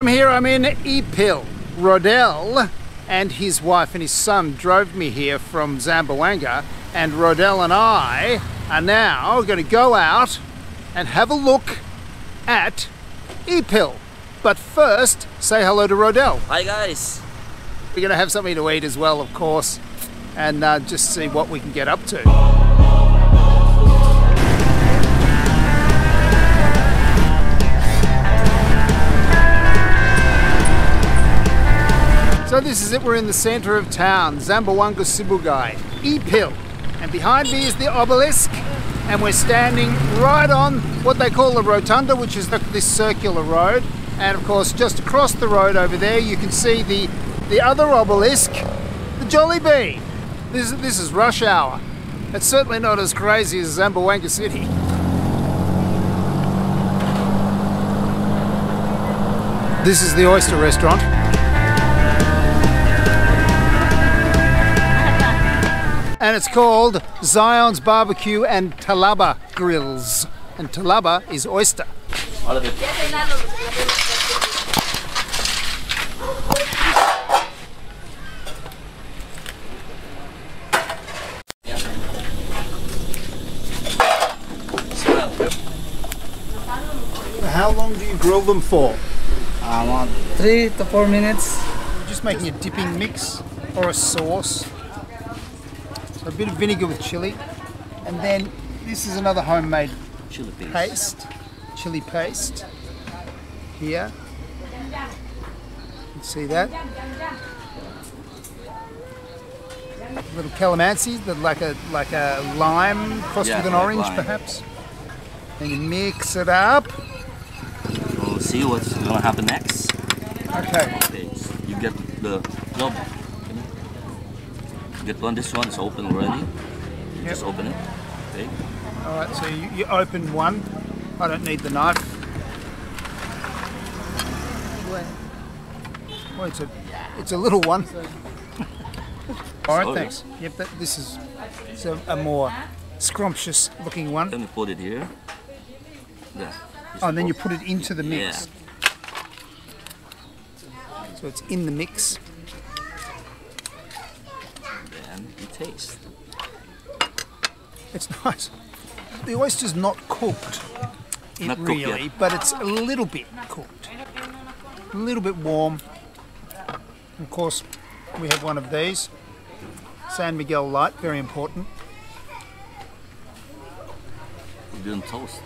From here I'm in Ipil. Rodell and his wife and his son drove me here from Zamboanga and Rodell and I are now going to go out and have a look at Ipil. But first, say hello to Rodell. Hi guys. We're going to have something to eat as well, of course, and uh, just see what we can get up to. So this is it, we're in the centre of town, Zamboanga Sibuguy, Ipil. And behind me is the obelisk, and we're standing right on what they call the rotunda, which is the, this circular road. And of course, just across the road over there, you can see the, the other obelisk, the Jollibee. This, this is rush hour. It's certainly not as crazy as Zamboanga City. This is the oyster restaurant. And it's called Zion's Barbecue and Talaba Grills. And Talaba is oyster. All of it. How long do you grill them for? Um, three to four minutes. Just making a dipping mix or a sauce. A bit of vinegar with chili. And then this is another homemade Chili paste. chili paste here. You can see that. Little calamansi, like a like a lime crossed Yeah, with an like orange, lime. perhaps. And you mix it up. We'll see what's gonna happen next. Okay. Okay, you get the. Get one. This one is open already. Yep. Just open it. Okay. All right. So you, you open one. I don't need the knife. Well, it's a it's a little one. All right. Thanks. Yep. That, this is it's a, a more scrumptious looking one. Then we put it here. There. Oh, and then you put it into the mix. Yeah. So it's in the mix. Then you taste. It's nice. The oyster's not cooked, it Not really, yet. but it's a little bit cooked. A little bit warm. Of course, we have one of these. San Miguel Light, very important. We're doing toast.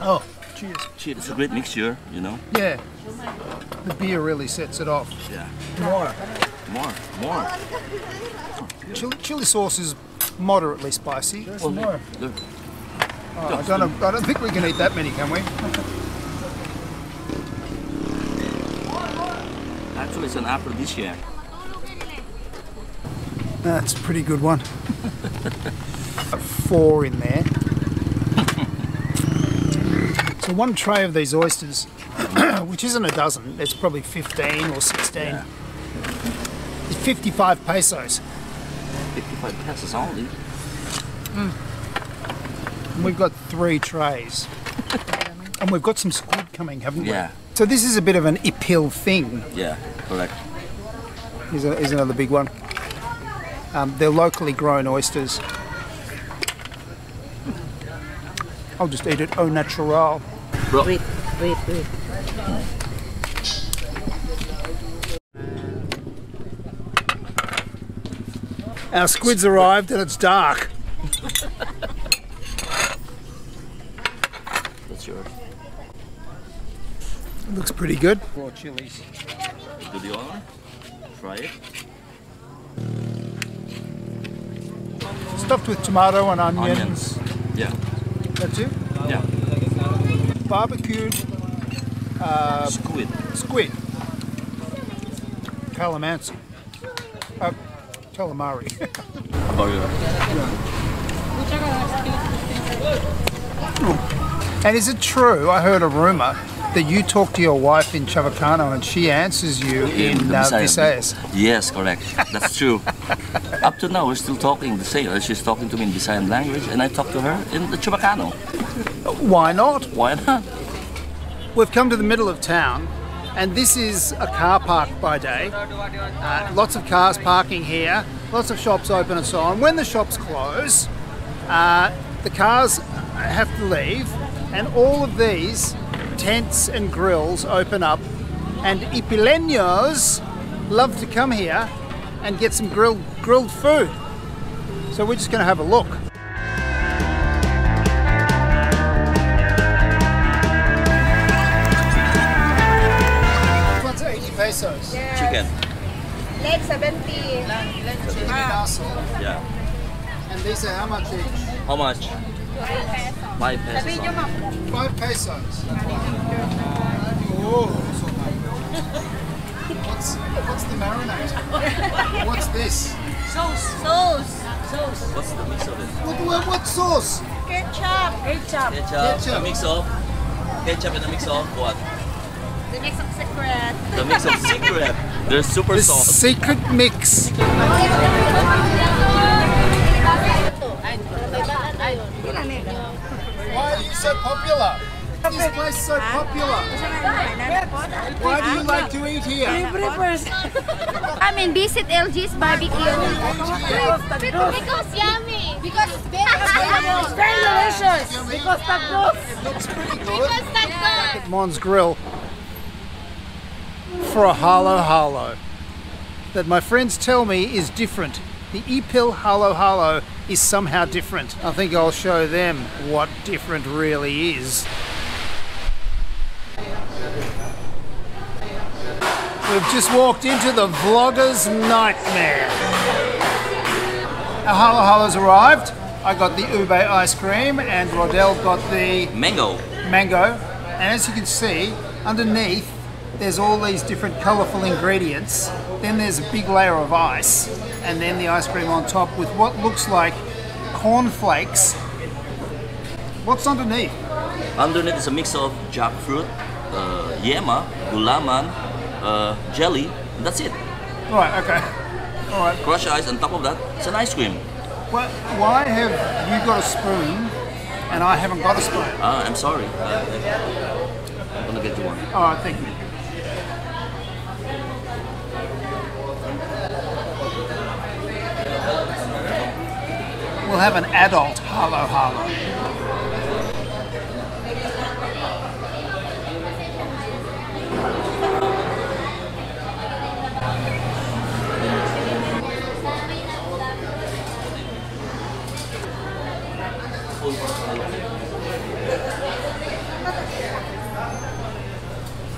Oh, cheers. Shit, it's a great mixture, you know. Yeah. The beer really sets it off. Yeah. More. More, more. Chili, chili sauce is moderately spicy. Look. Look. Oh, I, don't, I don't think we can eat that many, can we? Actually, it's an aphrodisiac. That's a pretty good one. Four in there. so one tray of these oysters, which isn't a dozen, it's probably 15 or 16, Yeah. Is 55 pesos. 55 pesos only. And we've got three trays. and we've got some squid coming, haven't we? Yeah. So this is a bit of an ipil thing. Yeah, correct. Here's, a, here's another big one. Um, they're locally grown oysters. I'll just eat it au natural. Bro, Wait, wait, wait. Our squid's arrived and it's dark. that's yours. It looks pretty good. Raw chilies. Do the honor. Try it. Stuffed with tomato and onions. Onions. Yeah, That's it. yeah. Barbecued Squid. squid. Calamansi. Uh, calamari. How about you? and is it true? I heard a rumour that you talk to your wife in Chavacano and she answers you in, the uh. Visayas. Yes, correct. That's true. Up to now, we're still talking the same. She's talking to me in Visayan language, and I talk to her in the Chavacano. Why not? Why not? We've come to the middle of town And this is a car park by day. Uh, lots of cars parking here, lots of shops open and so on. When the shops close, uh, the cars have to leave, and all of these tents and grills open up, and Ipileños love to come here and get some grilled grilled food. So we're just going to have a look. One's 80 pesos. Chicken. Leg 70. Castle. Yeah. And these are how much each? How much? Five pesos. Video mo. Five pesos. Oh. What's what's the marinade? What's this? Sauce. What's the mix of it? What, what, what sauce? Ketchup. Ketchup. Ketchup. Ketchup. A mix of ketchup and a mix of what? The mix of secret. The mix of secret. There's super The sauce. secret mix. Why are you so popular? This place is so popular. Why do you like to eat here? I mean, visit LG's barbecue. Because yummy. Because it's very delicious. Because tacos. It looks pretty good. Because tacos. at Mon's Grill for a halo halo that my friends tell me is different. The Ipil halo halo is somehow different. I think I'll show them what different really is. We've just walked into the vlogger's nightmare. Our halo halo's arrived. I got the ube ice cream and Rodell got the Mango. mango, and as you can see, underneath there's all these different colourful ingredients. Then there's a big layer of ice, and then the ice cream on top with what looks like cornflakes. What's underneath? Underneath is a mix of jackfruit, uh, yema, gulaman, uh, jelly. and That's it. Right, okay. Alright. Crushed ice. On top of that, it's an ice cream. Well, why have you got a spoon and I haven't got a spoon? Ah, I'm sorry. Uh, I'm gonna get you one. Alright, thank you. We'll have an adult halo halo.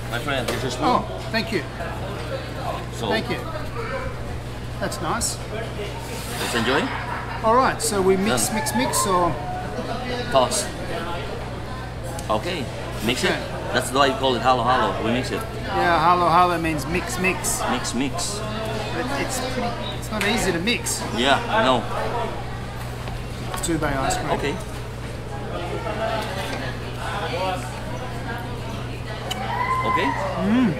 My friend, here's your spoon. Oh, thank you. so Thank you. That's nice. let's enjoy. All right, so we mix, Done. mix, mix, or Toss. Okay, mix Okay. it. That's why you call it halo halo. We mix it. yeah, halo halo means mix, mix. Mix, mix. But it's pretty, it's not easy to mix. Yeah, I know. Two bay ice cream. Okay. Okay. Mmm.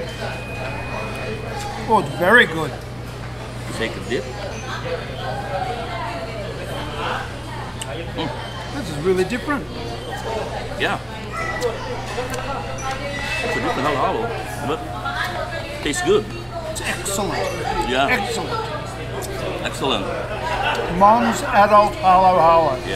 Oh, it's very good. Take a dip. This is really different. Yeah. It's a different halo, but tastes good. It's excellent. Yeah, Excellent. excellent. Mom's adult halo halo. Yeah.